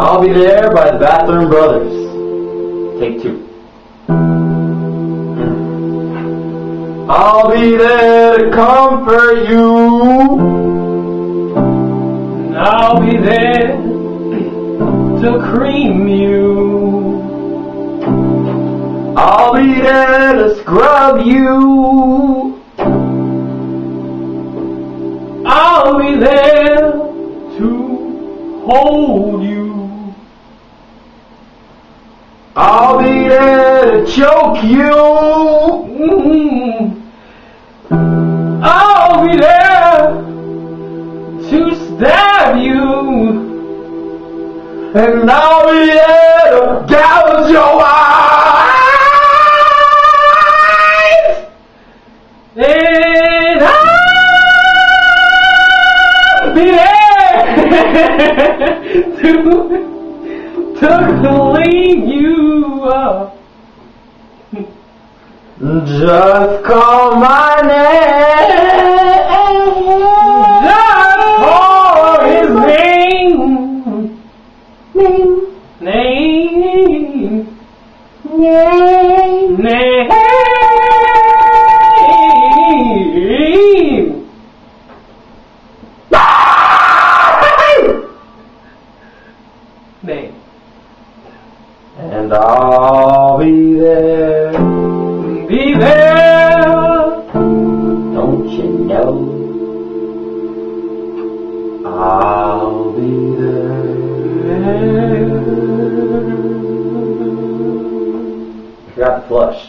I'll be there by the bathroom brothers. Take two. I'll be there to comfort you. And I'll be there to cream you. I'll be there to scrub you. I'll be there to hold you. I'll be there to choke you. Mm. I'll be there to stab you. And I'll be there to gouge your eyes. And I'll be there to, to clean you up. Just call my name. Just call his name. Name. Name. And I'll be there. Be there. Don't you know? I'll be there. Forgot to flush.